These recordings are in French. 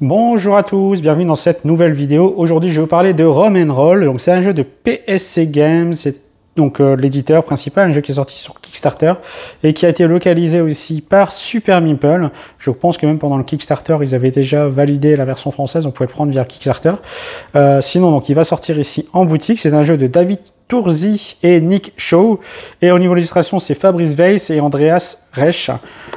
Bonjour à tous, bienvenue dans cette nouvelle vidéo. Aujourd'hui, je vais vous parler de Rom Roll. Donc, c'est un jeu de PSC Games. C'est donc euh, l'éditeur principal, un jeu qui est sorti sur Kickstarter et qui a été localisé aussi par Super Meeple. Je pense que même pendant le Kickstarter, ils avaient déjà validé la version française. On pouvait le prendre via Kickstarter. Euh, sinon, donc, il va sortir ici en boutique. C'est un jeu de David Tourzi et Nick Shaw. Et au niveau de l'illustration, c'est Fabrice Weiss et Andreas Resch.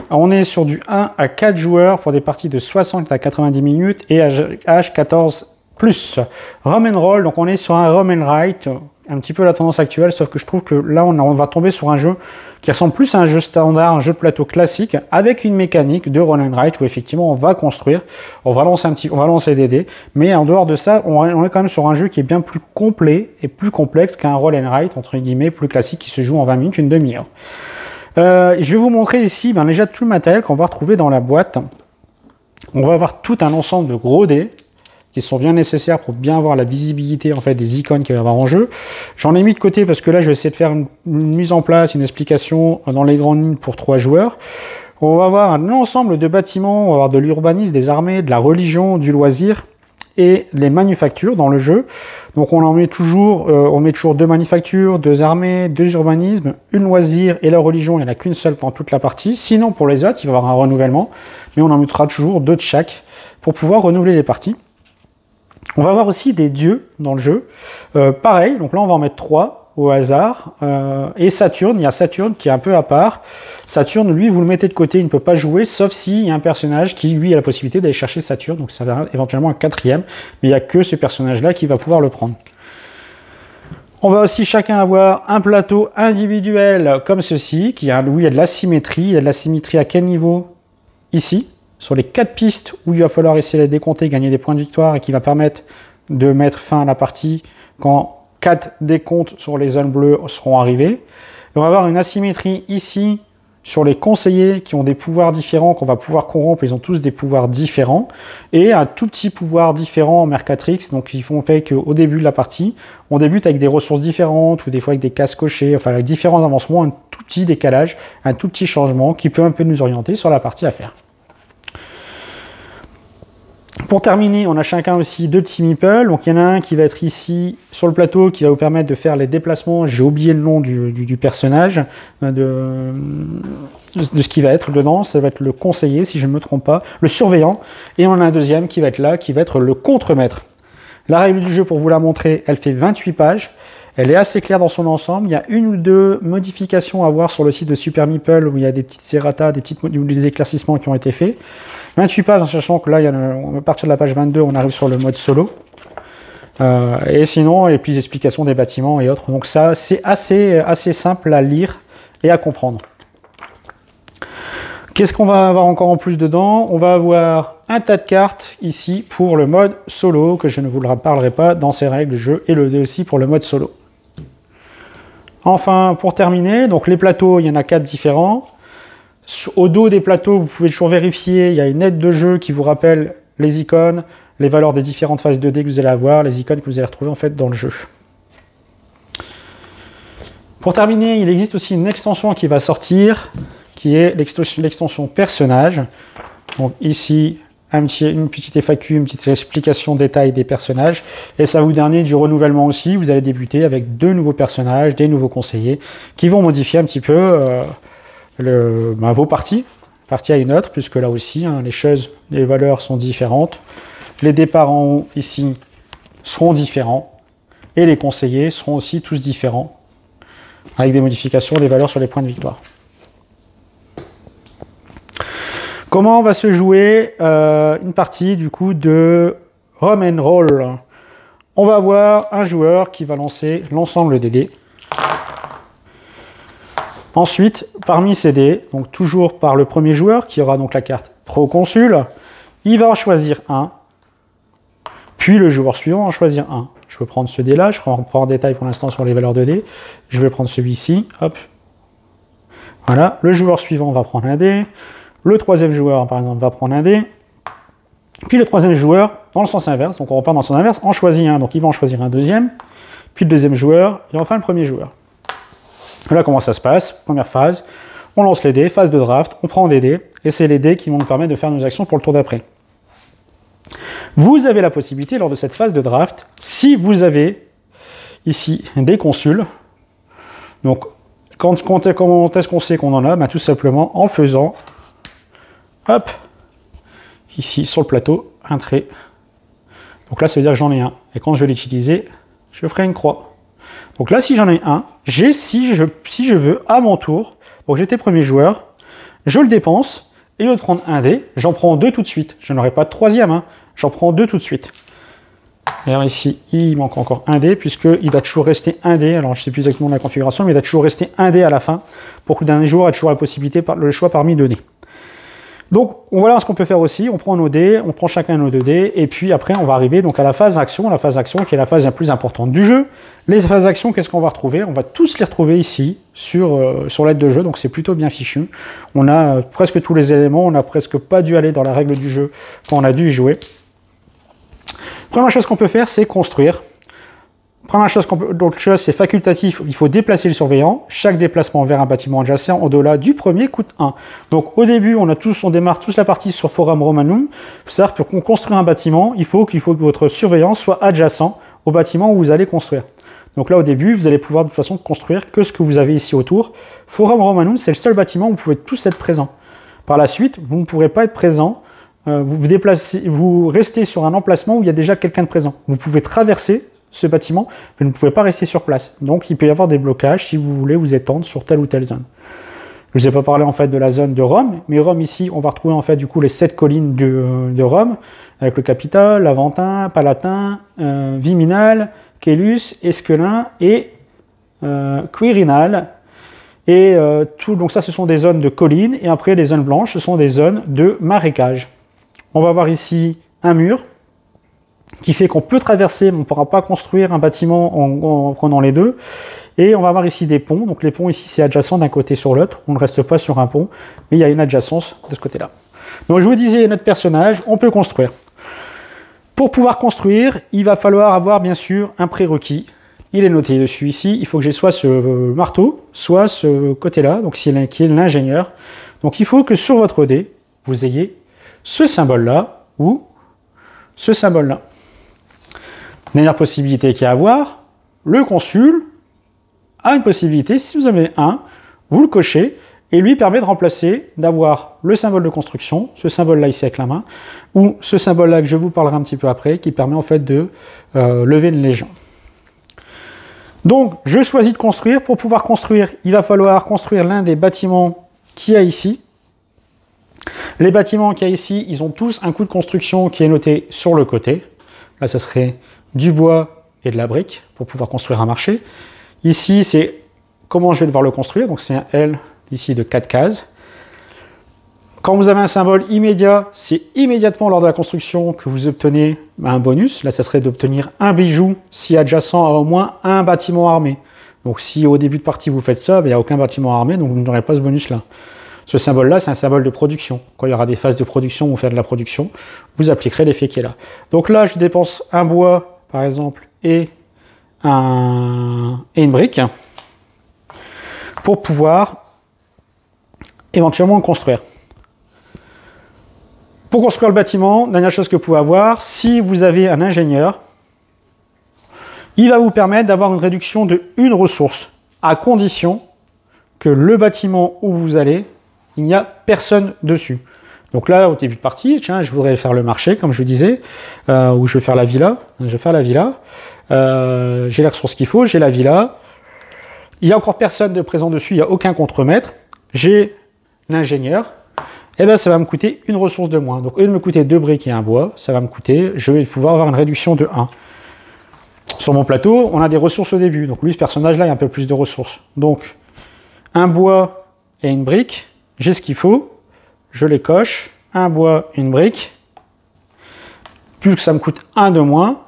On est sur du 1 à 4 joueurs pour des parties de 60 à 90 minutes et âge 14 plus. Rum roll, donc on est sur un rum and write, un petit peu la tendance actuelle, sauf que je trouve que là on, va tomber sur un jeu qui ressemble plus à un jeu standard, un jeu de plateau classique, avec une mécanique de roll and write où effectivement on va construire, on va lancer un petit, on va lancer des dés, mais en dehors de ça, on, est quand même sur un jeu qui est bien plus complet et plus complexe qu'un roll and write entre guillemets plus classique qui se joue en 20 minutes, une demi-heure. Euh, je vais vous montrer ici ben, déjà tout le matériel qu'on va retrouver dans la boîte. On va avoir tout un ensemble de gros dés qui sont bien nécessaires pour bien avoir la visibilité en fait des icônes qu'il va y avoir en jeu. J'en ai mis de côté parce que là je vais essayer de faire une, mise en place, une explication dans les grandes lignes pour trois joueurs. On va avoir un ensemble de bâtiments, on va avoir de l'urbanisme, des armées, de la religion, du loisir et les manufactures dans le jeu. Donc on en met toujours, euh, on met toujours deux manufactures, deux armées, deux urbanismes, une loisir et la religion, il n'y en a qu'une seule pendant toute la partie. Sinon pour les autres, il va y avoir un renouvellement, mais on en mettra toujours deux de chaque pour pouvoir renouveler les parties. On va avoir aussi des dieux dans le jeu. Euh, pareil, donc là on va en mettre trois au hasard. Euh, et Saturne, il y a Saturne qui est un peu à part. Saturne, lui, vous le mettez de côté, il ne peut pas jouer, sauf s'il y a un personnage qui, lui, a la possibilité d'aller chercher Saturne. Donc ça va éventuellement un quatrième. Mais il n'y a que ce personnage-là qui va pouvoir le prendre. On va aussi chacun avoir un plateau individuel comme ceci, qui a, où il y a de la symétrie. Il y a de la symétrie à quel niveau? Ici, sur les quatre pistes où il va falloir essayer de décompter, gagner des points de victoire et qui va permettre de mettre fin à la partie quand quatre décomptes sur les zones bleues seront arrivés. on va avoir une asymétrie ici sur les conseillers qui ont des pouvoirs différents qu'on va pouvoir corrompre, ils ont tous des pouvoirs différents, et un tout petit pouvoir différent en Mercatrix, donc ils font fait qu'au début de la partie, on débute avec des ressources différentes, ou des fois avec des cases cochées, enfin avec différents avancements, un tout petit décalage, un tout petit changement qui peut un peu nous orienter sur la partie à faire. Pour terminer, on a chacun aussi deux petits meeples. Donc il y en a un qui va être ici sur le plateau qui va vous permettre de faire les déplacements. J'ai oublié le nom du, personnage, euh, de, de, ce qui va être dedans. Ça va être le conseiller, si je ne me trompe pas, le surveillant. Et on a un deuxième qui va être là, qui va être le contremaître. La règle du jeu, pour vous la montrer, elle fait 28 pages. Elle est assez claire dans son ensemble. Il y a une ou deux modifications à voir sur le site de Super Meeple où il y a des petites serratas, des petites des éclaircissements qui ont été faits. 28 pages en sachant que là, il à partir de la page 22, on arrive sur le mode solo. Euh, et sinon, et puis explications des bâtiments et autres. Donc ça, c'est assez, simple à lire et à comprendre. Qu'est-ce qu'on va avoir encore en plus dedans? On va avoir un tas de cartes ici pour le mode solo, que je ne vous le parlerai pas dans ces règles de jeu, et le dé aussi pour le mode solo. Enfin, pour terminer, donc les plateaux, il y en a quatre différents. Au dos des plateaux, vous pouvez toujours vérifier, il y a une aide de jeu qui vous rappelle les icônes, les valeurs des différentes phases de dés que vous allez avoir, les icônes que vous allez retrouver en fait dans le jeu. Pour terminer, il existe aussi une extension qui va sortir, qui est l'extension personnage. Donc ici, un petit, une petite FAQ, une petite explication détail des personnages. Et ça vous donner du renouvellement aussi. Vous allez débuter avec deux nouveaux personnages, des nouveaux conseillers, qui vont modifier un petit peu euh, le, ben, vos parties, partie à une autre, puisque là aussi, hein, les choses, les valeurs sont différentes. Les départs en haut, ici, seront différents. Et les conseillers seront aussi tous différents, avec des modifications des valeurs sur les points de victoire. Comment va se jouer euh, une partie du coup de Rum and Roll? On va avoir un joueur qui va lancer l'ensemble des dés. Ensuite, parmi ces dés, donc toujours par le premier joueur, qui aura donc la carte Proconsul, il va en choisir un. Puis le joueur suivant en choisir un. Je vais prendre ce dé-là, je pas en détail pour l'instant sur les valeurs de dés. Je vais prendre celui-ci, hop. Voilà, le joueur suivant va prendre un dé. Le troisième joueur, par exemple, va prendre un dé. Puis le troisième joueur, dans le sens inverse, donc on repart dans le sens inverse, en choisit un, donc il va en choisir un deuxième. Puis le deuxième joueur, et enfin le premier joueur. Voilà comment ça se passe. Première phase, on lance les dés, phase de draft, on prend des dés, et c'est les dés qui vont nous permettre de faire nos actions pour le tour d'après. Vous avez la possibilité, lors de cette phase de draft, si vous avez ici des consuls, donc quand, est-ce qu'on sait qu'on en a? Ben, Tout simplement en faisant, hop, ici sur le plateau, un trait. Donc là, ça veut dire que j'en ai un. Et quand je vais l'utiliser, je ferai une croix. Donc là, si j'en ai un, j'ai, si je, si je veux, à mon tour, donc j'étais premier joueur, je le dépense, et au lieu de prendre un dé, j'en prends deux tout de suite. Je n'aurai pas de troisième, hein. j'en prends deux tout de suite. Alors ici, il manque encore un dé, puisqu'il va toujours rester un dé. Alors je ne sais plus exactement la configuration, mais il va toujours rester un dé à la fin, pour que le dernier joueur ait toujours la possibilité, le choix parmi deux dés. Donc voilà ce qu'on peut faire aussi, on prend nos dés, on prend chacun nos deux dés, et puis après on va arriver donc à la phase action, la phase action qui est la phase la plus importante du jeu. Les phases d'action, qu'est-ce qu'on va retrouver? On va tous les retrouver ici, sur, euh, sur l'aide de jeu, donc c'est plutôt bien fichu. On a euh, presque tous les éléments, on n'a presque pas dû aller dans la règle du jeu quand on a dû y jouer. Première chose qu'on peut faire, c'est construire. Première chose, donc c'est facultatif, il faut déplacer le surveillant. Chaque déplacement vers un bâtiment adjacent au-delà du premier coûte 1. Donc au début, on a tous, on démarre tous la partie sur Forum Romanum. C'est-à-dire pour qu'on construise un bâtiment, il faut qu'il faut que votre surveillant soit adjacent au bâtiment où vous allez construire. Donc là au début, vous allez pouvoir de toute façon construire que ce que vous avez ici autour. Forum Romanum, c'est le seul bâtiment où vous pouvez tous être présents. Par la suite, vous ne pourrez pas être présent euh, vous vous déplacez, vous restez sur un emplacement où il y a déjà quelqu'un de présent. Vous pouvez traverser ce bâtiment, vous ne pouvez pas rester sur place. Donc il peut y avoir des blocages si vous voulez vous étendre sur telle ou telle zone. Je ne vous ai pas parlé en fait de la zone de Rome, mais Rome ici, on va retrouver en fait du coup les sept collines de, Rome, avec le Capitole, l'Aventin, Palatin, euh, Viminal, Caelus, Esquelin et euh, Quirinal. Et euh, tout, donc ça, ce sont des zones de collines, et après les zones blanches, ce sont des zones de marécage. On va voir ici un mur, qui fait qu'on peut traverser, mais on ne pourra pas construire un bâtiment en, prenant les deux. Et on va avoir ici des ponts. Donc les ponts ici, c'est adjacent d'un côté sur l'autre. On ne reste pas sur un pont, mais il y a une adjacence de ce côté-là. Donc je vous disais, notre personnage, on peut construire. Pour pouvoir construire, il va falloir avoir bien sûr un prérequis. Il est noté dessus ici. Il faut que j'ai soit ce marteau, soit ce côté-là, donc qui est l'ingénieur. Donc il faut que sur votre dé, vous ayez ce symbole-là ou ce symbole-là. Dernière possibilité qu'il y a à avoir, le consul a une possibilité, si vous avez un, vous le cochez, et lui permet de remplacer, d'avoir le symbole de construction, ce symbole-là ici avec la main, ou ce symbole-là que je vous parlerai un petit peu après, qui permet en fait de euh, lever une légion. Donc, je choisis de construire. Pour pouvoir construire, il va falloir construire l'un des bâtiments qu'il y a ici. Les bâtiments qu'il y a ici, ils ont tous un coût de construction qui est noté sur le côté. Là, ça serait du bois et de la brique pour pouvoir construire un marché. Ici, c'est comment je vais devoir le construire. Donc c'est un L ici de 4 cases. Quand vous avez un symbole immédiat, c'est immédiatement lors de la construction que vous obtenez un bonus. Là, ça serait d'obtenir un bijou si adjacent à au moins un bâtiment armé. Donc si au début de partie vous faites ça, ben, il n'y a aucun bâtiment armé, donc vous n'aurez pas ce bonus-là. Ce symbole-là, c'est un symbole de production. Quand il y aura des phases de production, vous faire de la production, vous appliquerez l'effet qui est là. Donc là, je dépense un bois par exemple, et, un, une brique pour pouvoir éventuellement construire. Pour construire le bâtiment, dernière chose que vous pouvez avoir, si vous avez un ingénieur, il va vous permettre d'avoir une réduction de une ressource, à condition que le bâtiment où vous allez, il n'y a personne dessus. Donc là, au début de partie, tiens, je voudrais faire le marché, comme je vous disais, euh, où je vais faire la villa. Je vais faire la villa. Euh, j'ai les ressources qu'il faut, j'ai la villa. Il n'y a encore personne de présent dessus, il n'y a aucun contremaître. J'ai l'ingénieur. Eh bien, ça va me coûter une ressource de moins. Donc, au lieu de me coûter deux briques et un bois, ça va me coûter, je vais pouvoir avoir une réduction de 1. Sur mon plateau, on a des ressources au début. Donc, lui, ce personnage-là, il a un peu plus de ressources. Donc, un bois et une brique, j'ai ce qu'il faut je les coche, un bois, une brique, plus que ça me coûte un de moins.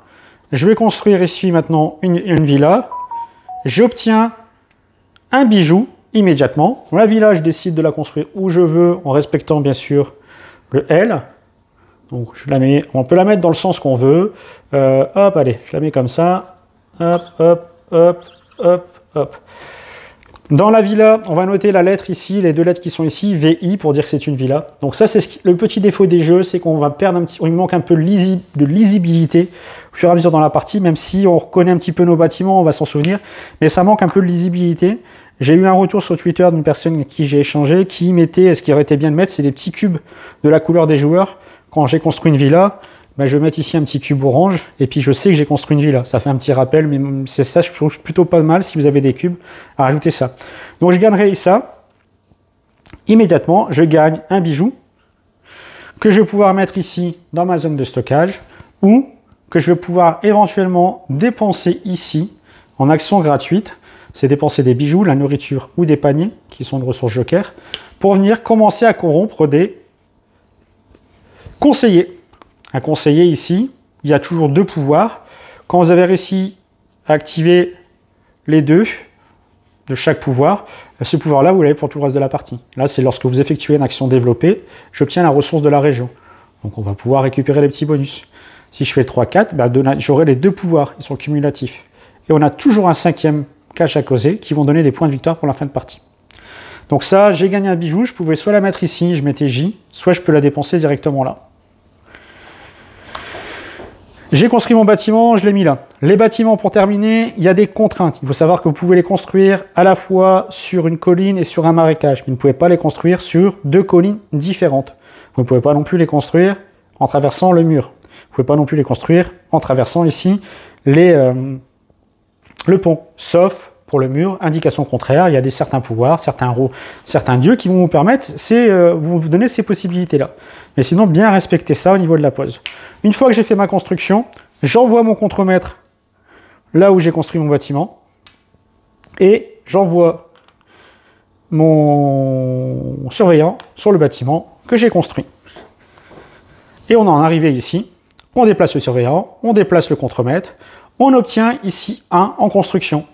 Je vais construire ici maintenant une, villa. J'obtiens un bijou immédiatement. La villa, je décide de la construire où je veux, en respectant bien sûr le L. Donc je la mets, on peut la mettre dans le sens qu'on veut. Euh, hop, allez, je la mets comme ça. Hop, hop, hop, hop, hop. Dans la villa, on va noter la lettre ici, les deux lettres qui sont ici, VI, pour dire que c'est une villa. Donc ça, c'est le petit défaut des jeux, c'est qu'on va perdre un petit, il manque un peu de lisibilité au fur et à mesure dans la partie, même si on reconnaît un petit peu nos bâtiments, on va s'en souvenir, mais ça manque un peu de lisibilité. J'ai eu un retour sur Twitter d'une personne avec qui j'ai échangé, qui mettait, ce qui aurait été bien de mettre, c'est des petits cubes de la couleur des joueurs. Quand j'ai construit une villa, ben, je vais mettre ici un petit cube orange, et puis je sais que j'ai construit une villa. Ça fait un petit rappel, mais c'est ça, je trouve plutôt pas mal si vous avez des cubes à rajouter ça. Donc je gagnerai ça. Immédiatement, je gagne un bijou que je vais pouvoir mettre ici dans ma zone de stockage, ou que je vais pouvoir éventuellement dépenser ici en action gratuite. C'est dépenser des bijoux, la nourriture ou des paniers, qui sont de ressources joker, pour venir commencer à corrompre des conseillers. Un conseiller ici, il y a toujours deux pouvoirs. Quand vous avez réussi à activer les deux de chaque pouvoir, ce pouvoir-là, vous l'avez pour tout le reste de la partie. Là, c'est lorsque vous effectuez une action développée, j'obtiens la ressource de la région. Donc on va pouvoir récupérer les petits bonus. Si je fais 3-4, bah, j'aurai les deux pouvoirs, ils sont cumulatifs. Et on a toujours un cinquième cache à causer qui vont donner des points de victoire pour la fin de partie. Donc ça, j'ai gagné un bijou, je pouvais soit la mettre ici, je mettais J, soit je peux la dépenser directement là. J'ai construit mon bâtiment, je l'ai mis là. Les bâtiments, pour terminer, il y a des contraintes. Il faut savoir que vous pouvez les construire à la fois sur une colline et sur un marécage. Vous ne pouvez pas les construire sur deux collines différentes. Vous ne pouvez pas non plus les construire en traversant le mur. Vous ne pouvez pas non plus les construire en traversant ici euh, le pont, sauf pour le mur, indication contraire, il y a des certains pouvoirs, certains, certains dieux qui vont vous permettre, c'est euh, vous donner ces possibilités-là. Mais sinon, bien respecter ça au niveau de la pose. Une fois que j'ai fait ma construction, j'envoie mon contremaître là où j'ai construit mon bâtiment, et j'envoie mon surveillant sur le bâtiment que j'ai construit. Et on en est ici, on déplace le surveillant, on déplace le contremaître, on obtient ici un en construction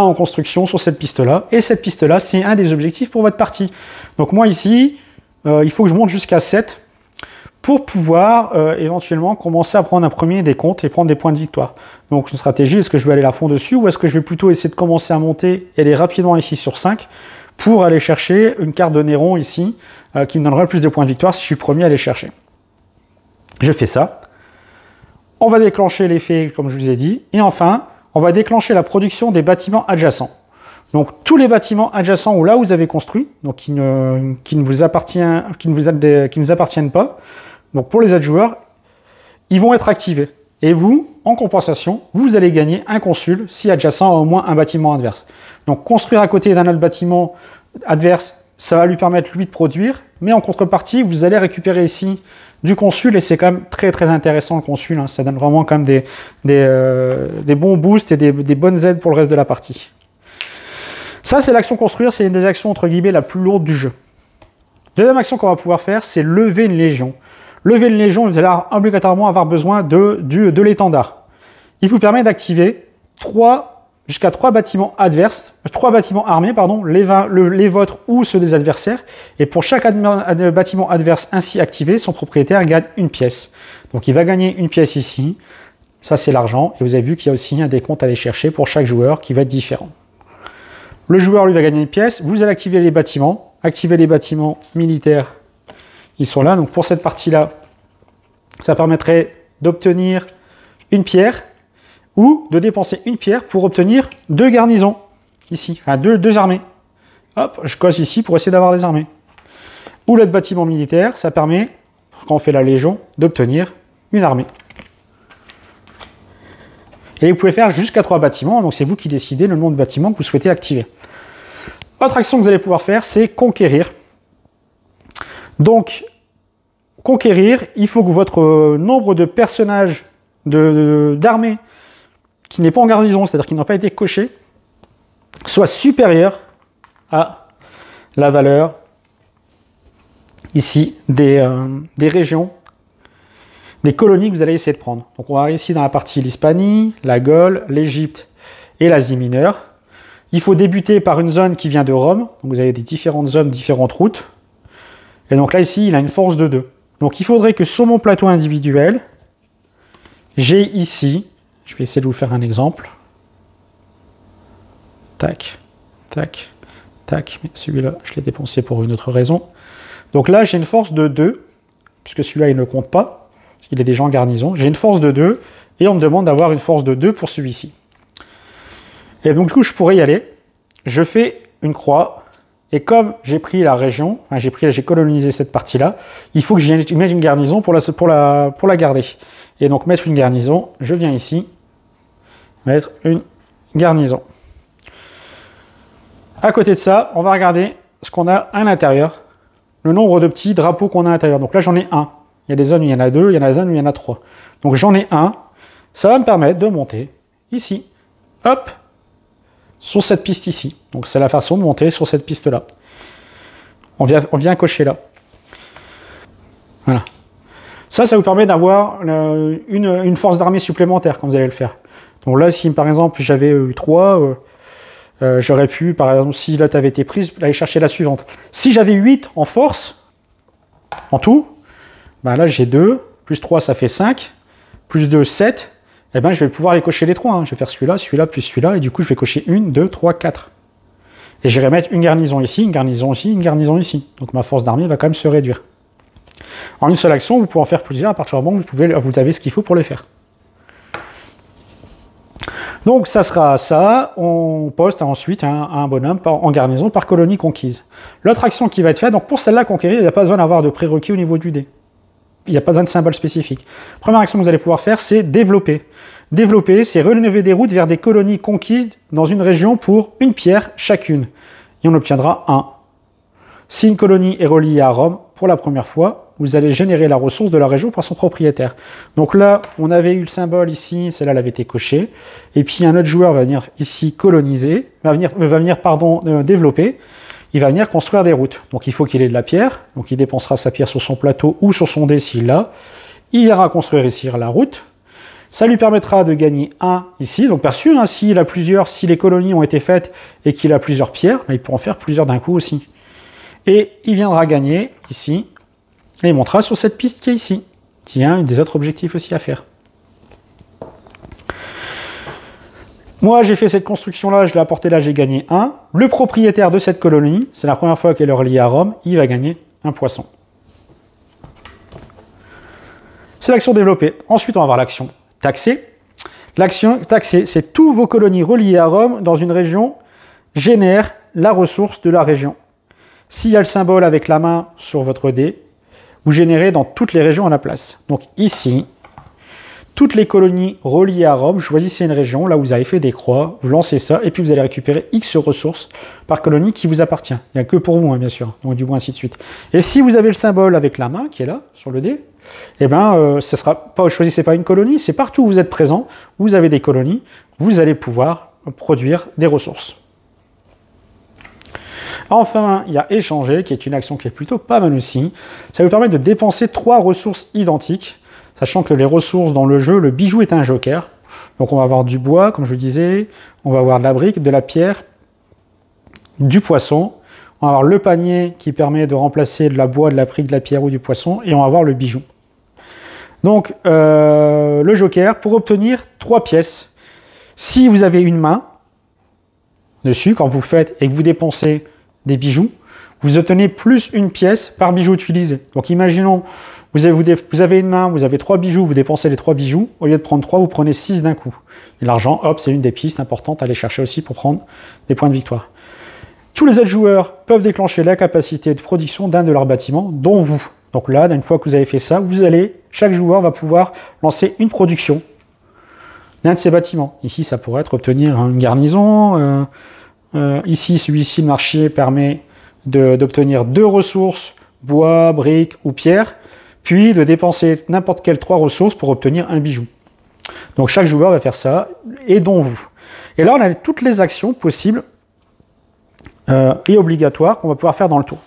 en construction sur cette piste-là. Et cette piste-là, c'est un des objectifs pour votre partie. Donc moi ici, euh, il faut que je monte jusqu'à 7 pour pouvoir euh, éventuellement commencer à prendre un premier des et prendre des points de victoire. Donc une stratégie, est-ce que je vais aller à fond dessus ou est-ce que je vais plutôt essayer de commencer à monter et aller rapidement ici sur 5 pour aller chercher une carte de Néron ici euh, qui me donnerait le plus de points de victoire si je suis premier à aller chercher. Je fais ça. On va déclencher l'effet comme je vous ai dit. Et enfin, on va déclencher la production des bâtiments adjacents. Donc tous les bâtiments adjacents ou là où vous avez construit, donc qui ne, vous, appartient, appartiennent pas, donc pour les autres joueurs, ils vont être activés. Et vous, en compensation, vous allez gagner un consul si adjacent a au moins un bâtiment adverse. Donc construire à côté d'un autre bâtiment adverse, ça va lui permettre lui de produire, mais en contrepartie, vous allez récupérer ici du consul et c'est quand même très très intéressant le consul. Hein. Ça donne vraiment quand même des, des, euh, bons boosts et des, bonnes aides pour le reste de la partie. Ça, c'est l'action construire, c'est une des actions entre guillemets la plus lourde du jeu. Deuxième action qu'on va pouvoir faire, c'est lever une légion. Lever une légion, vous allez obligatoirement avoir besoin de, de l'étendard. Il vous permet d'activer trois jusqu'à trois bâtiments adverses, trois bâtiments armés, pardon, les, les, vôtres ou ceux des adversaires. Et pour chaque bâtiment adverse ainsi activé, son propriétaire gagne une pièce. Donc il va gagner une pièce ici. Ça, c'est l'argent. Et vous avez vu qu'il y a aussi un décompte à aller chercher pour chaque joueur qui va être différent. Le joueur, lui, va gagner une pièce. Vous allez activer les bâtiments. Activer les bâtiments militaires. Ils sont là. Donc pour cette partie-là, ça permettrait d'obtenir une pierre ou de dépenser une pierre pour obtenir deux garnisons, ici, deux, armées. Hop, je coche ici pour essayer d'avoir des armées. Ou le bâtiment militaire, ça permet, quand on fait la légion, d'obtenir une armée. Et vous pouvez faire jusqu'à trois bâtiments, donc c'est vous qui décidez le nombre de bâtiments que vous souhaitez activer. Autre action que vous allez pouvoir faire, c'est conquérir. Donc, conquérir, il faut que votre nombre de personnages d'armées qui n'est pas en garnison, c'est-à-dire qui n'ont pas été cochés, soit supérieur à la valeur ici des, euh, des régions, des colonies que vous allez essayer de prendre. Donc on va ici dans la partie l'Hispanie, la Gaule, l'Égypte et l'Asie mineure. Il faut débuter par une zone qui vient de Rome. Donc vous avez des différentes zones, différentes routes. Et donc là ici, il a une force de 2. Donc il faudrait que sur mon plateau individuel, j'ai ici je vais essayer de vous faire un exemple. Tac, tac. Tac, mais celui-là, je l'ai dépensé pour une autre raison. Donc là, j'ai une force de 2, puisque celui-là, il ne compte pas, parce qu'il est déjà en garnison. J'ai une force de 2, et on me demande d'avoir une force de 2 pour celui-ci. Et donc, du coup, je pourrais y aller. Je fais une croix, et comme j'ai pris la région, j'ai colonisé cette partie-là, il faut que je mette une garnison pour la garder. Et donc, mettre une garnison, je viens ici, mettre une garnison. À côté de ça, on va regarder ce qu'on a à l'intérieur, le nombre de petits drapeaux qu'on a à l'intérieur. Donc là, j'en ai un. Il y a des zones où il y en a deux, il y en a des zones où il y en a trois. Donc j'en ai un. Ça va me permettre de monter ici. Hop, sur cette piste ici. Donc c'est la façon de monter sur cette piste-là. On vient, on vient cocher là. Voilà. Ça, ça vous permet d'avoir euh, une, force d'armée supplémentaire quand vous allez le faire. Donc là, si par exemple j'avais eu 3, euh, euh, j'aurais pu, par exemple, si là tu avais été prise, aller chercher la suivante. Si j'avais 8 en force, en tout, ben là j'ai 2, plus 3 ça fait 5, plus 2, 7, et ben je vais pouvoir les cocher les 3. Hein. Je vais faire celui-là, celui-là, plus celui-là, et du coup je vais cocher 1, 2, 3, 4. Et j'irai mettre une garnison ici, une garnison ici, une garnison ici. Donc ma force d'armée va quand même se réduire. En une seule action, vous pouvez en faire plusieurs à partir du moment où vous, pouvez, vous avez ce qu'il faut pour les faire. Donc ça sera ça, on poste ensuite un, bonhomme en garnison par colonie conquise. L'autre action qui va être faite, donc pour celle-là conquérir, il n'y a pas besoin d'avoir de prérequis au niveau du dé. Il n'y a pas besoin de symbole spécifique. Première action que vous allez pouvoir faire, c'est développer. Développer, c'est relever des routes vers des colonies conquises dans une région pour une pierre chacune. Et on obtiendra un. Si une colonie est reliée à Rome pour la première fois, vous allez générer la ressource de la région par son propriétaire. Donc là, on avait eu le symbole ici, celle-là avait été cochée. Et puis un autre joueur va venir ici coloniser, va venir, va venir pardon, euh, développer. Il va venir construire des routes. Donc il faut qu'il ait de la pierre. Donc il dépensera sa pierre sur son plateau ou sur son dé s'il l'a. Il ira construire ici la route. Ça lui permettra de gagner un ici. Donc perçu, hein, s'il a plusieurs, si les colonies ont été faites et qu'il a plusieurs pierres, il pourra en faire plusieurs d'un coup aussi. Et il viendra gagner ici et il montera sur cette piste qui est ici, qui a un des autres objectifs aussi à faire. Moi, j'ai fait cette construction-là, je l'ai apporté là, j'ai gagné 1. Le propriétaire de cette colonie, c'est la première fois qu'elle est reliée à Rome, il va gagner un poisson. C'est l'action développée. Ensuite, on va voir l'action taxée. L'action taxée, c'est tous vos colonies reliées à Rome dans une région génèrent la ressource de la région. S'il y a le symbole avec la main sur votre dé, vous générez dans toutes les régions à la place. Donc ici, toutes les colonies reliées à Rome, choisissez une région, là vous avez fait des croix, vous lancez ça, et puis vous allez récupérer X ressources par colonie qui vous appartient. Il n'y a que pour vous, hein, bien sûr, donc du moins ainsi de suite. Et si vous avez le symbole avec la main, qui est là, sur le dé, eh bien, euh, ce sera pas, choisissez pas une colonie, c'est partout où vous êtes présent, vous avez des colonies, vous allez pouvoir produire des ressources. Enfin, il y a échanger, qui est une action qui est plutôt pas mal aussi. Ça vous permet de dépenser trois ressources identiques, sachant que les ressources dans le jeu, le bijou est un joker. Donc on va avoir du bois, comme je vous disais, on va avoir de la brique, de la pierre, du poisson, on va avoir le panier qui permet de remplacer de la bois, de la brique, de la pierre ou du poisson, et on va avoir le bijou. Donc euh, le joker, pour obtenir trois pièces, si vous avez une main dessus, quand vous faites et que vous dépensez des bijoux, vous obtenez plus une pièce par bijou utilisé. Donc imaginons, vous avez, une main, vous avez trois bijoux, vous dépensez les trois bijoux, au lieu de prendre trois, vous prenez six d'un coup. Et l'argent, hop, c'est une des pistes importantes à aller chercher aussi pour prendre des points de victoire. Tous les autres joueurs peuvent déclencher la capacité de production d'un de leurs bâtiments, dont vous. Donc là, une fois que vous avez fait ça, vous allez, chaque joueur va pouvoir lancer une production d'un de ces bâtiments. Ici, ça pourrait être obtenir une garnison, euh, euh, ici, celui-ci, le marché permet d'obtenir deux ressources, bois, briques ou pierre, puis de dépenser n'importe quelle trois ressources pour obtenir un bijou. Donc chaque joueur va faire ça, et dont vous. Et là, on a toutes les actions possibles euh, et obligatoires qu'on va pouvoir faire dans le tour.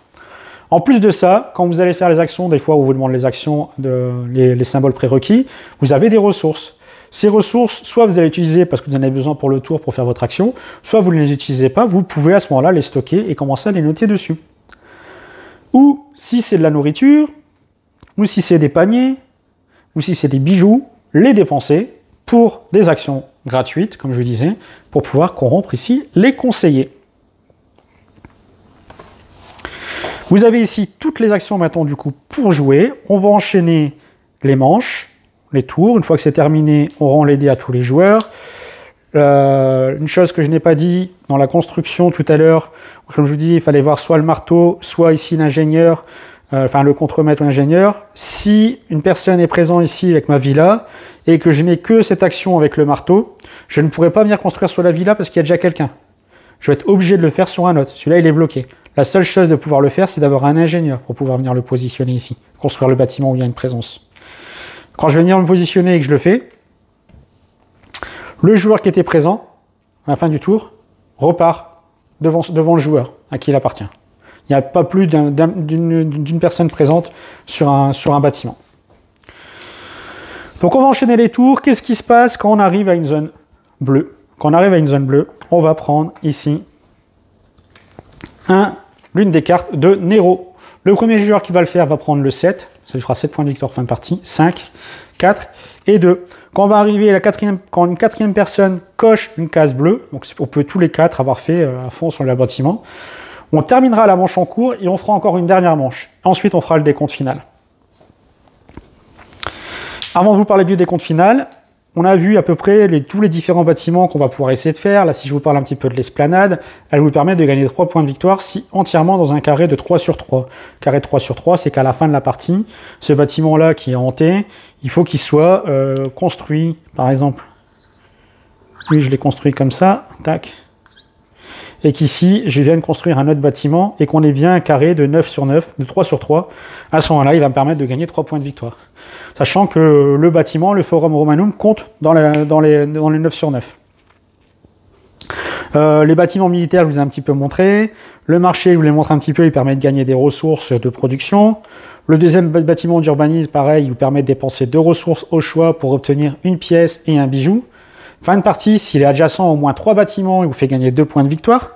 En plus de ça, quand vous allez faire les actions, des fois où vous demande les actions, les symboles prérequis, vous avez des ressources. Ces ressources, soit vous allez utiliser parce que vous en avez besoin pour le tour pour faire votre action, soit vous ne les utilisez pas, vous pouvez à ce moment-là les stocker et commencer à les noter dessus. Ou si c'est de la nourriture, ou si c'est des paniers, ou si c'est des bijoux, les dépenser pour des actions gratuites, comme je vous disais, pour pouvoir corrompre ici les conseillers. Vous avez ici toutes les actions maintenant du coup pour jouer. On va enchaîner les manches, les tours. Une fois que c'est terminé, on rend les à tous les joueurs. Euh, une chose que je n'ai pas dit dans la construction tout à l'heure, comme je vous dis, il fallait voir soit le marteau, soit ici l'ingénieur, euh, enfin le contremaître ou l'ingénieur. Si une personne est présente ici avec ma villa et que je n'ai que cette action avec le marteau, je ne pourrai pas venir construire sur la villa parce qu'il y a déjà quelqu'un. Je vais être obligé de le faire sur un autre. Celui-là, il est bloqué. La seule chose de pouvoir le faire, c'est d'avoir un ingénieur pour pouvoir venir le positionner ici, construire le bâtiment où il y a une présence. Quand je vais venir me positionner et que je le fais, le joueur qui était présent à la fin du tour repart devant, le joueur à qui il appartient. Il n'y a pas plus d'une personne présente sur un bâtiment. Donc on va enchaîner les tours. Qu'est-ce qui se passe quand on arrive à une zone bleue? Quand on arrive à une zone bleue, on va prendre ici l'une des cartes de Nero. Le premier joueur qui va le faire va prendre le 7. Ça lui fera 7 points de victoire fin de partie. 5, 4 et 2. Quand on va arriver la quatrième, quand une quatrième personne coche une case bleue, donc on peut tous les quatre avoir fait euh, à fond sur le bâtiment, on terminera la manche en cours et on fera encore une dernière manche. Ensuite, on fera le décompte final. Avant de vous parler du décompte final, on a vu à peu près tous les différents bâtiments qu'on va pouvoir essayer de faire. Là, si je vous parle un petit peu de l'esplanade, elle vous permet de gagner 3 points de victoire si entièrement dans un carré de 3 sur 3. Carré de 3 sur 3, c'est qu'à la fin de la partie, ce bâtiment-là qui est hanté, il faut qu'il soit euh, construit, par exemple. Oui, je l'ai construit comme ça, tac. Et qu'ici, je viens de construire un autre bâtiment et qu'on ait bien un carré de 9 sur 9, de 3 sur 3. À ce moment-là, il va me permettre de gagner 3 points de victoire sachant que le bâtiment, le Forum Romanum, compte dans, les, 9 sur 9. Euh, les bâtiments militaires, je vous ai un petit peu montré. Le marché, je vous l'ai montré un petit peu, il permet de gagner des ressources de production. Le deuxième bâtiment d'urbanisme, pareil, il vous permet de dépenser deux ressources au choix pour obtenir une pièce et un bijou. Fin de partie, s'il est adjacent au moins trois bâtiments, il vous fait gagner deux points de victoire.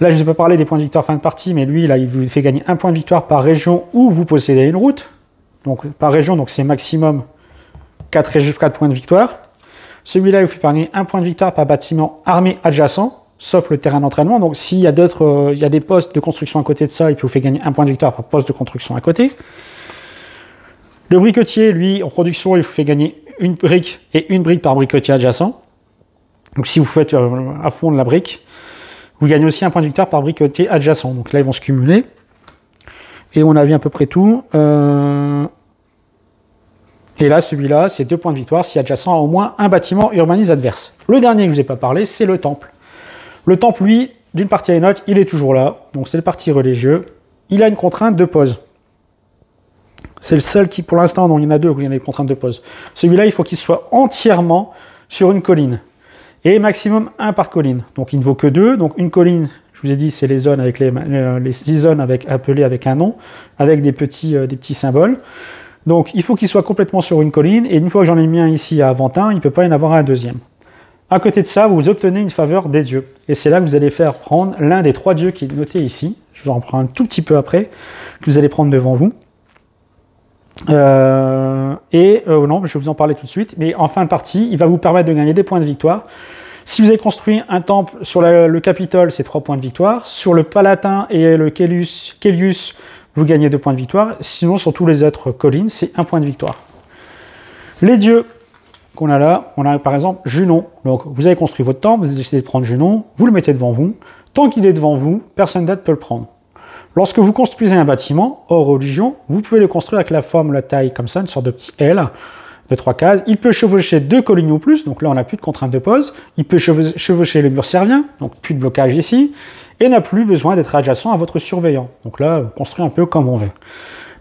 Là, je ne vous ai pas parlé des points de victoire fin de partie, mais lui, là, il vous fait gagner un point de victoire par région où vous possédez une route donc par région, donc c'est maximum 4, 4 points de victoire. Celui-là, il vous fait gagner un point de victoire par bâtiment armé adjacent, sauf le terrain d'entraînement. Donc s'il y a d'autres, euh, il y a des postes de construction à côté de ça, il vous faire gagner un point de victoire par poste de construction à côté. Le briquetier, lui, en production, il vous fait gagner une brique et une brique par briquetier adjacent. Donc si vous faites euh, à fond de la brique, vous gagnez aussi un point de victoire par briquetier adjacent. Donc là, ils vont se cumuler. Et on a vu à peu près tout. Euh, et là, celui-là, c'est deux points de victoire si adjacent à au moins un bâtiment urbanise adverse. Le dernier que je ne vous ai pas parlé, c'est le temple. Le temple, lui, d'une partie à une autre, il est toujours là. Donc c'est le parti religieux. Il a une contrainte de pause. C'est le seul qui, pour l'instant, dont il y en a deux où il y a des contraintes de pause. Celui-là, il faut qu'il soit entièrement sur une colline. Et maximum un par colline. Donc il ne vaut que deux. Donc une colline, je vous ai dit, c'est les zones avec les, euh, six zones appelées avec un nom, avec des petits, euh, des petits symboles. Donc il faut qu'il soit complètement sur une colline, et une fois que j'en ai mis un ici à Aventin, il ne peut pas y en avoir un deuxième. À côté de ça, vous obtenez une faveur des dieux. Et c'est là que vous allez faire prendre l'un des trois dieux qui est noté ici. Je vous en prends un tout petit peu après, que vous allez prendre devant vous. Euh, et non, je vais vous en parler tout de suite. Mais en fin de partie, il va vous permettre de gagner des points de victoire. Si vous avez construit un temple sur le Capitole, c'est 3 points de victoire. Sur le Palatin et le Kelius, vous gagnez 2 points de victoire. Sinon, sur tous les autres collines, c'est 1 point de victoire. Les dieux qu'on a là, on a par exemple Junon. Donc, vous avez construit votre temple, vous avez décidé de prendre Junon, vous le mettez devant vous. Tant qu'il est devant vous, personne d'autre peut le prendre. Lorsque vous construisez un bâtiment, hors religion, vous pouvez le construire avec la forme, la taille comme ça, une sorte de petit L de trois cases. Il peut chevaucher deux collines ou plus, donc là on n'a plus de contrainte de pose. Il peut chevaucher le mur servien, donc plus de blocage ici, et n'a plus besoin d'être adjacent à votre surveillant. Donc là, on construit un peu comme on veut.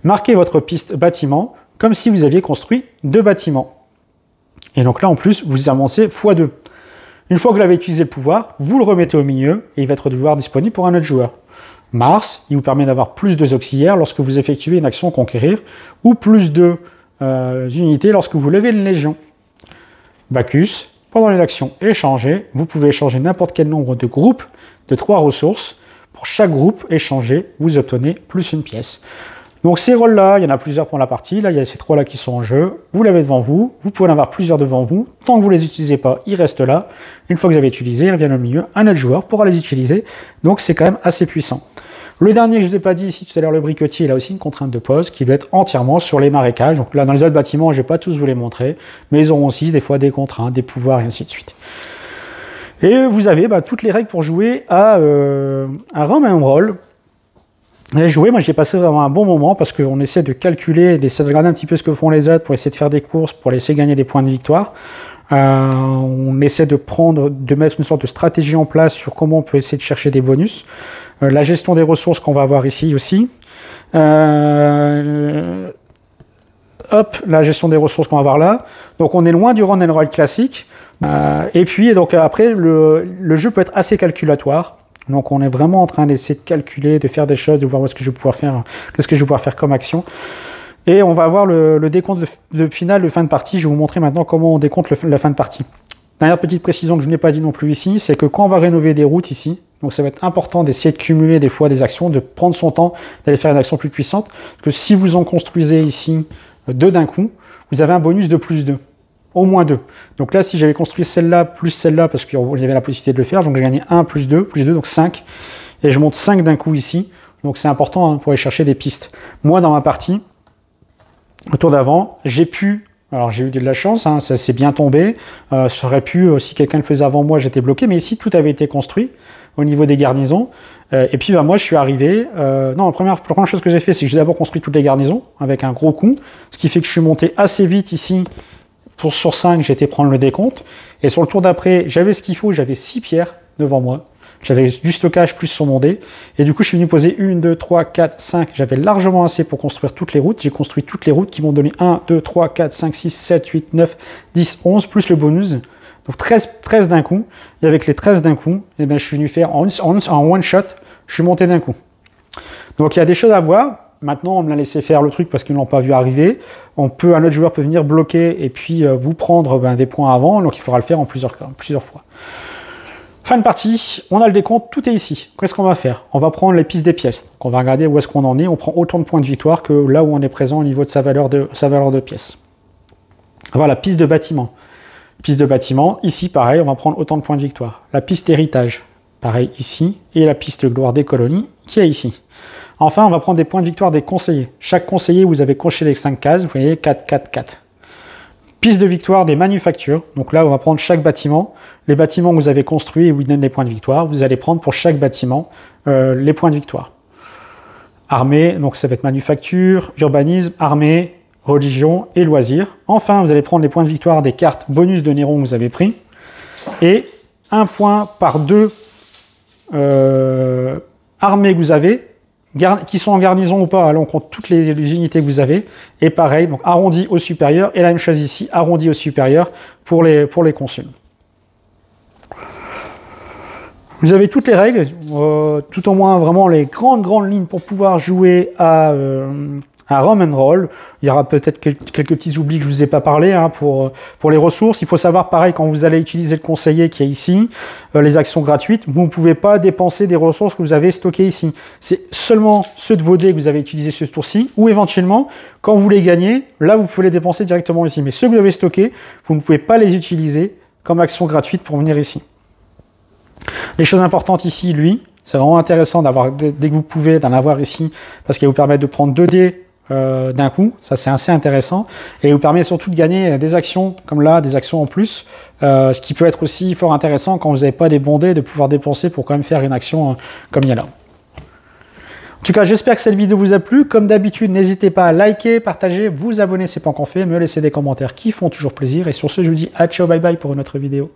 Marquez votre piste bâtiment comme si vous aviez construit deux bâtiments. Et donc là, en plus, vous avancez x2. Une fois que vous avez utilisé le pouvoir, vous le remettez au milieu et il va être devoir disponible pour un autre joueur. Mars, il vous permet d'avoir plus de auxiliaires lorsque vous effectuez une action conquérir ou plus de euh, unités lorsque vous levez une légion. Bacchus, pendant une action échangée, vous pouvez échanger n'importe quel nombre de groupes de trois ressources. Pour chaque groupe échangé, vous obtenez plus une pièce. Donc ces rôles-là, il y en a plusieurs pour la partie. Là, il y a ces trois-là qui sont en jeu. Vous l'avez devant vous. Vous pouvez en avoir plusieurs devant vous. Tant que vous ne les utilisez pas, ils restent là. Une fois que vous avez utilisé, ils reviennent au milieu. Un autre joueur pourra les utiliser. Donc c'est quand même assez puissant. Le dernier que je vous ai pas dit ici tout à l'heure, le briquetier, il a aussi une contrainte de pause qui doit être entièrement sur les marécages. Donc là, dans les autres bâtiments, je vais pas tous vous les montrer, mais ils auront aussi des fois des contraintes, des pouvoirs et ainsi de suite. Et vous avez bah, toutes les règles pour jouer à, euh, Rome Roll. Et jouer, moi j'ai passé vraiment un bon moment parce qu'on essaie de calculer, d'essayer de regarder un petit peu ce que font les autres pour essayer de faire des courses, pour essayer de gagner des points de victoire. Euh, on essaie de prendre, de mettre une sorte de stratégie en place sur comment on peut essayer de chercher des bonus. Euh, la gestion des ressources qu'on va avoir ici aussi. Euh, hop, la gestion des ressources qu'on va avoir là. Donc on est loin du run and roll classique. et puis donc après le, le, jeu peut être assez calculatoire. Donc on est vraiment en train d'essayer de calculer, de faire des choses, de voir ce que je vais pouvoir faire, qu'est-ce que je vais pouvoir faire comme action. Et on va voir le, décompte de, finale de fin de partie. Je vais vous montrer maintenant comment on décompte la fin de partie. Dernière petite précision que je n'ai pas dit non plus ici, c'est que quand on va rénover des routes ici, donc ça va être important d'essayer de cumuler des fois des actions, de prendre son temps, d'aller faire une action plus puissante. Parce que si vous en construisez ici deux d'un coup, vous avez un bonus de plus 2. Au moins deux. Donc là, si j'avais construit celle-là plus celle-là, parce qu'il y avait la possibilité de le faire, donc j'ai gagné 1 plus 2, plus 2, donc 5. Et je monte 5 d'un coup ici. Donc c'est important hein, pour aller chercher des pistes. Moi, dans ma partie, au tour d'avant, j'ai pu, alors j'ai eu de la chance, hein, ça s'est bien tombé, euh, ça aurait pu, euh, si quelqu'un le faisait avant moi, j'étais bloqué, mais ici tout avait été construit au niveau des garnisons. Euh, et puis bah, moi je suis arrivé, non la première, la première chose que j'ai fait c'est que j'ai d'abord construit toutes les garnisons avec un gros coup, ce qui fait que je suis monté assez vite ici, pour, sur 5 j'ai été prendre le décompte, et sur le tour d'après j'avais ce qu'il faut, j'avais 6 pierres devant moi, j'avais du stockage plus sur mon dé. Et du coup, je suis venu poser 1, 2, 3, 4, 5. J'avais largement assez pour construire toutes les routes. J'ai construit toutes les routes qui m'ont donné 1, 2, 3, 4, 5, 6, 7, 8, 9, 10, 11, plus le bonus. Donc 13, 13 d'un coup. Et avec les 13 d'un coup, eh bien, je suis venu faire en, en one shot, je suis monté d'un coup. Donc il y a des choses à voir. Maintenant, on me l'a laissé faire le truc parce qu'ils ne l'ont pas vu arriver. Un autre joueur peut venir bloquer et puis euh, vous prendre ben, des points avant. Donc il faudra le faire en plusieurs fois. Fin de partie, on a le décompte, tout est ici. Qu'est-ce qu'on va faire? On va prendre les pistes des pièces. Donc on va regarder où est-ce qu'on en est. On prend autant de points de victoire que là où on est présent au niveau de sa valeur de, sa valeur de pièce. Voilà, piste de bâtiment. Piste de bâtiment, ici pareil, on va prendre autant de points de victoire. La piste héritage, pareil ici. Et la piste gloire des colonies, qui est ici. Enfin, on va prendre des points de victoire des conseillers. Chaque conseiller, vous avez coché les 5 cases, vous voyez, 4, 4, 4. Piste de victoire des manufactures. Donc là, on va prendre chaque bâtiment. Les bâtiments que vous avez construits et vous donnent les points de victoire. Vous allez prendre pour chaque bâtiment euh, les points de victoire. Armée, donc ça va être manufacture, urbanisme, armée, religion et loisirs. Enfin, vous allez prendre les points de victoire des cartes bonus de Néron que vous avez pris. Et un point par deux euh, armées que vous avez qui sont en garnison ou pas, allons on compte toutes les, unités que vous avez. Et pareil, donc arrondi au supérieur, et la même chose ici, arrondi au supérieur pour les, pour les consuls. Vous avez toutes les règles, euh, tout au moins vraiment les grandes grandes lignes pour pouvoir jouer à, euh, un rom and roll. Il y aura peut-être quelques petits oublis que je vous ai pas parlé hein, pour, pour les ressources. Il faut savoir, pareil, quand vous allez utiliser le conseiller qui est ici, euh, les actions gratuites, vous ne pouvez pas dépenser des ressources que vous avez stockées ici. C'est seulement ceux de vos dés que vous avez utilisés ce tour-ci, ou éventuellement, quand vous les gagnez, là, vous pouvez les dépenser directement ici. Mais ceux que vous avez stockés, vous ne pouvez pas les utiliser comme action gratuite pour venir ici. Les choses importantes ici, lui, c'est vraiment intéressant d'avoir, dès que vous pouvez, d'en avoir ici, parce qu'il vous permettre de prendre 2 dés euh, d'un coup. Ça, c'est assez intéressant. Et vous permet surtout de gagner des actions, comme là, des actions en plus. Euh, ce qui peut être aussi fort intéressant quand vous n'avez pas des bondés de pouvoir dépenser pour quand même faire une action euh, comme il y a là. En tout cas, j'espère que cette vidéo vous a plu. Comme d'habitude, n'hésitez pas à liker, partager, vous abonner si ce n'est pas encore fait, me laisser des commentaires qui font toujours plaisir. Et sur ce, je vous dis à ciao, bye bye pour une autre vidéo.